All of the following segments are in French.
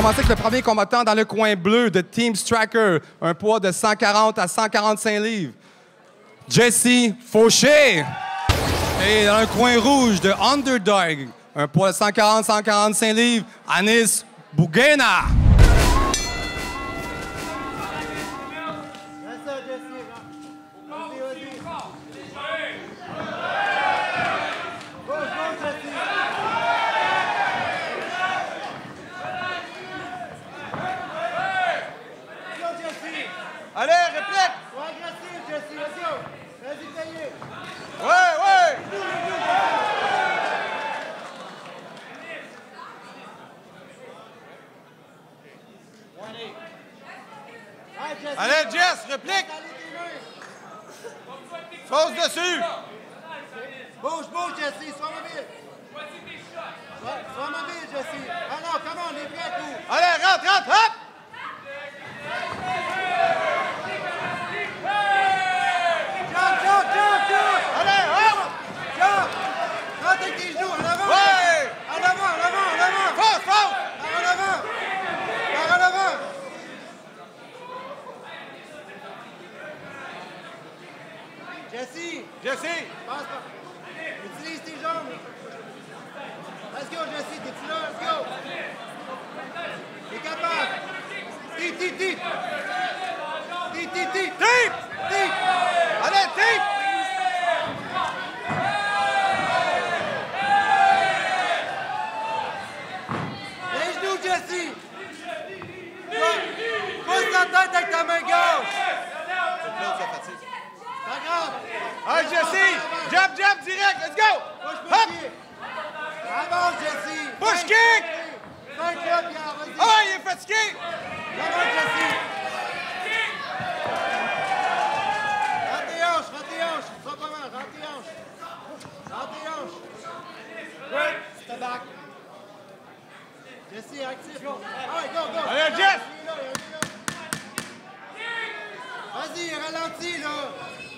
commencer avec le premier combattant dans le coin bleu de Team Stracker, un poids de 140 à 145 livres. Jesse Fauché. Et dans le coin rouge de Underdog, un poids de 140-145 livres, Anis Bouguena. Allez, Jess, réplique! Sauce dessus! Bouge, bouge, Jesse, sois mobile. Sois, sois mobile, Jesse. Ah non, comment, on est prêt, coup. Allez, rentre, rentre, hop! Let's go! Push, Hop! Avance, Jesse? Push kick. Cinq fois, Pierre, vas-y. Ah, il est fatigué! Avance, Jesse. Rentre tes hanches, rentre tes hanches. Sois pas mal, rentre tes hanches. Rentre tes hanches. Good. Step back. Jesse, actif. Allez, go, go. Allez, Jess. Vas-y, ralentis, là.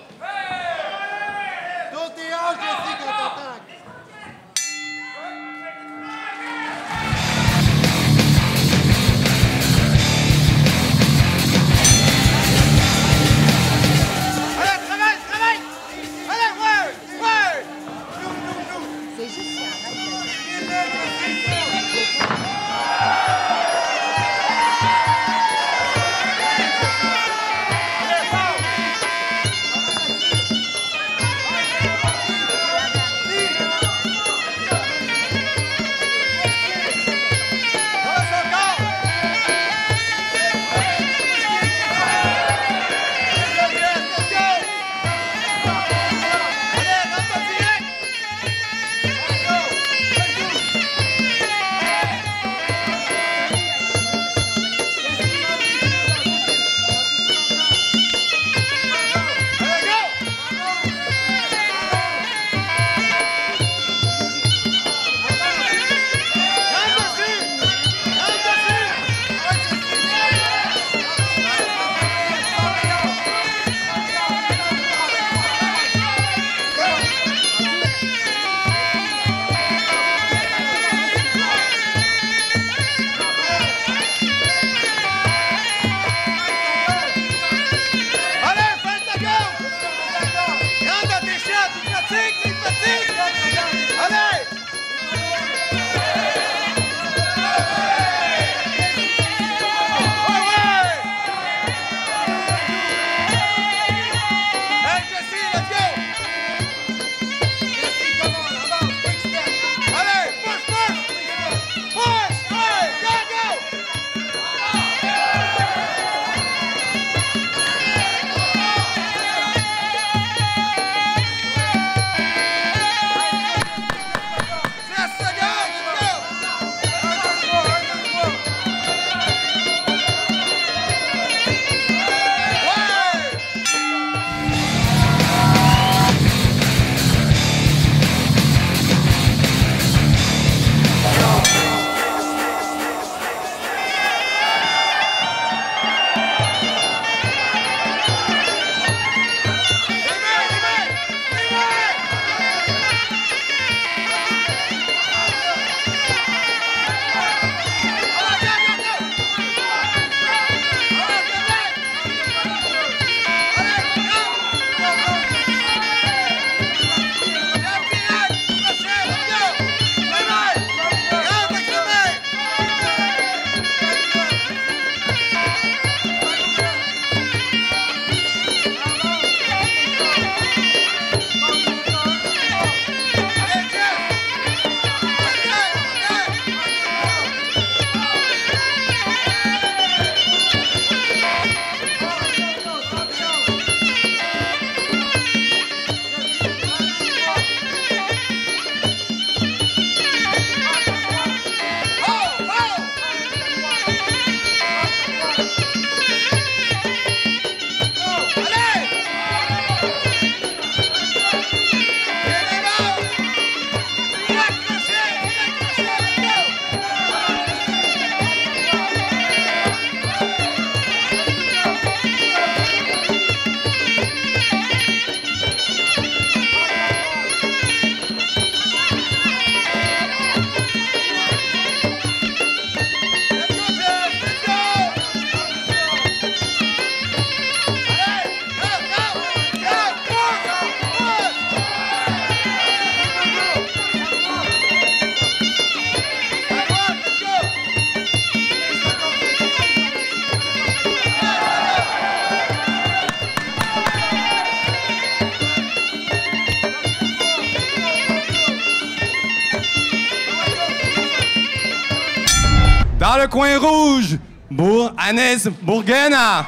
Dans le coin rouge, Bour Anes Bourguena.